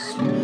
Christmas.